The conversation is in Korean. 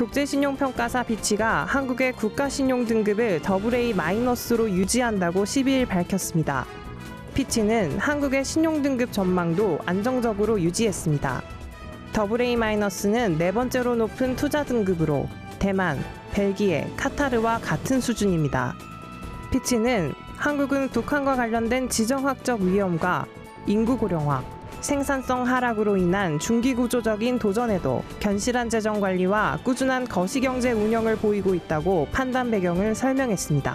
국제신용평가사 비치가 한국의 국가신용 등급을 AA 마이너스로 유지한다고 12일 밝혔습니다. 피치는 한국의 신용 등급 전망도 안정적으로 유지했습니다. AA 마이너스는 네 번째로 높은 투자 등급으로 대만, 벨기에, 카타르와 같은 수준입니다. 피치는 한국은 북한과 관련된 지정학적 위험과 인구 고령화, 생산성 하락으로 인한 중기 구조적인 도전에도 견실한 재정 관리와 꾸준한 거시경제 운영을 보이고 있다고 판단 배경을 설명했습니다.